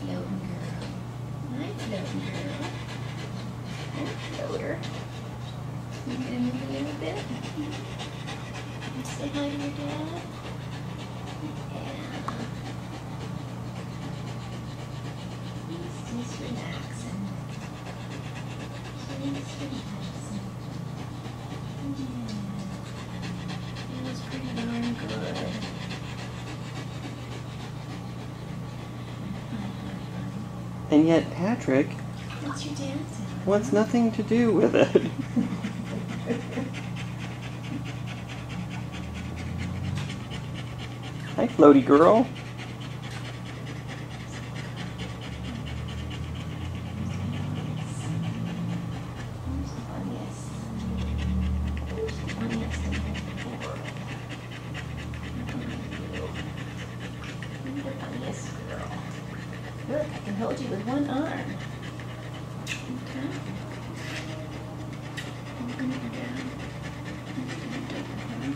floating girl. Hi, floating girl. Hi, floater. You gonna move a little bit? Say hi to your dad. Yeah. He's just relaxing. Just relaxing. Yeah. Feels pretty darn good. And yet Patrick your sound? wants nothing to do with it. Hi, floaty girl. Who's the funniest? Who's the funniest in the world? Who's the funniest girl? Look, I can hold you with one arm. Okay. Open her down. Mhm.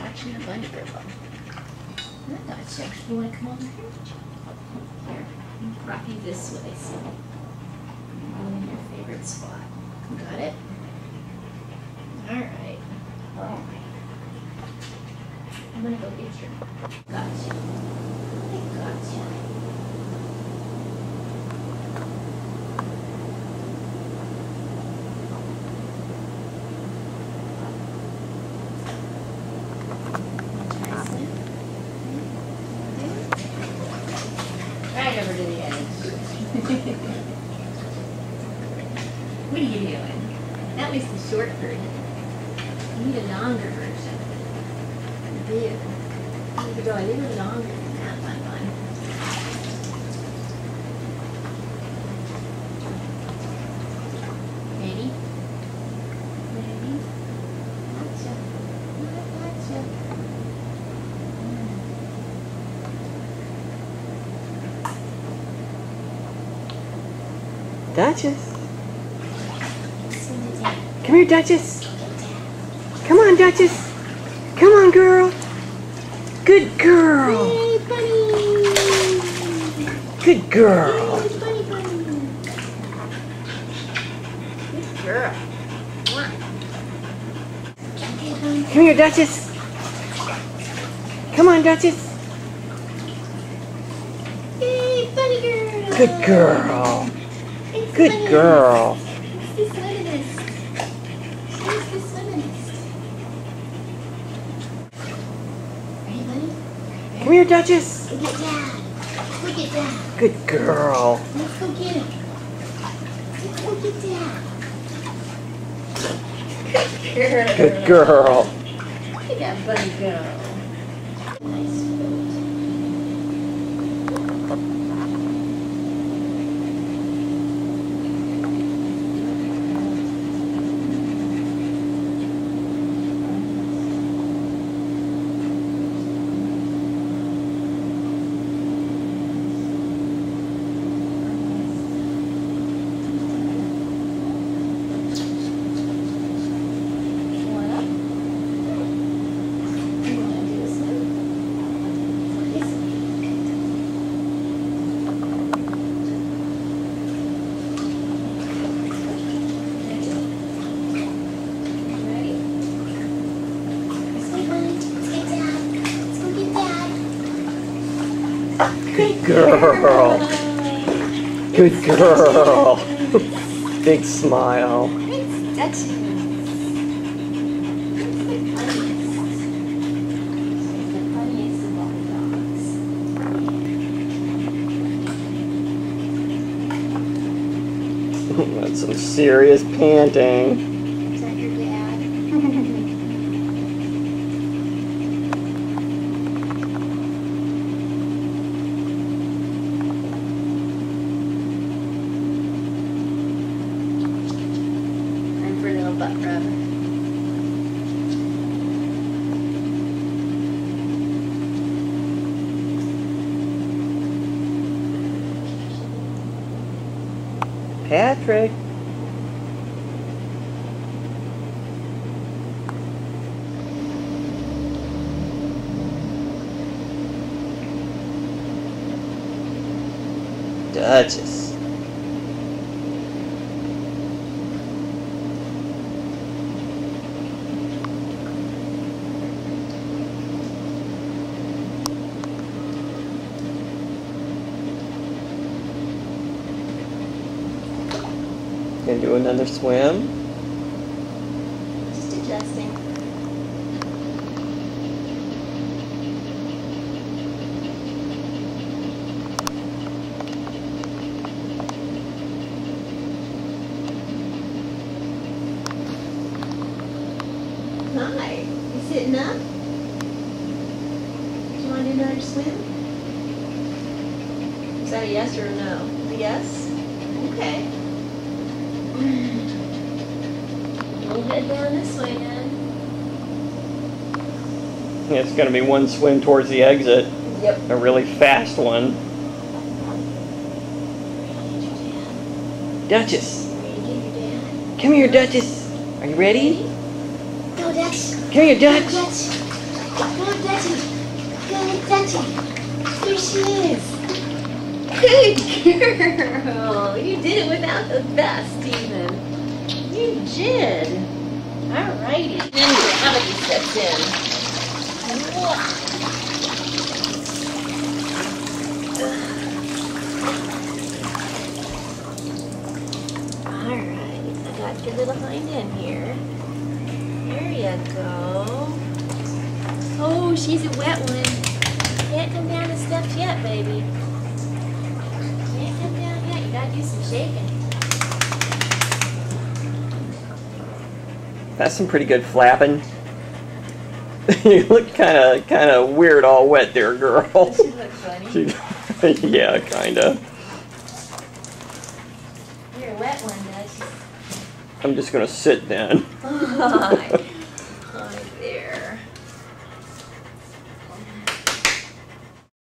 Watching the bunny girl. I got you. You wanna come over here? Here, rock you this way, so. Go in your favorite spot. Got it? Alright. Alright. I'm gonna go get your. Gotcha. I Right over to the edge. What are you doing? That was the short version. You need a longer version. You do. You could go a little longer than that one, one. Ready? Ready? Gotcha. Gotcha. Duchess. Send it down. Come here, Duchess. Come on, Duchess. Come on, girl. Good girl. Good girl. Hey, bunny, bunny! Good girl. Mwah. Okay, bunny. Come here, Duchess. Come on, Duchess. Hey, bunny girl! Good girl. Good girl. Come here, Duchess. Look at dad. Look at dad. Good girl. Let's go get him. Let's go get dad. Good girl. Good girl. Look at that bunny go. Nice foot. One up. You wanna do this one? This one. Ready? Let's go, bunny. Let's get dad. Let's go get dad. Good girl. Good girl. Big smile. That's some serious panting. Is that your dad? Time for a little butt rub. Patrick. Duchess. Do another swim. Just adjusting. Hi. You sitting up? Do you want to another swim? Is that a yes or a no? A yes? Okay. We'll head down this way then. It's gonna be one swim towards the exit. Yep. A really fast one. Duchess. Come here, Duchess. Are you ready? Go, Dutch. Come here, Go, Dutch. Dutch. Go, Dutchy. Go, Dutchy. Here she is. Good girl. You did it without the vest, even. You did. Alrighty. Then gravity steps in. Alright, I got your little hind end here. There you go. Oh, she's a wet one. Can't come down the steps yet, baby. Can't come down yet. You gotta do some shaking. That's some pretty good flapping. you look kind of, kind of weird, all wet there, girl. She looks funny. She, yeah, kind of. You're a wet one, Dutch. I'm just gonna sit then. Oh Hi.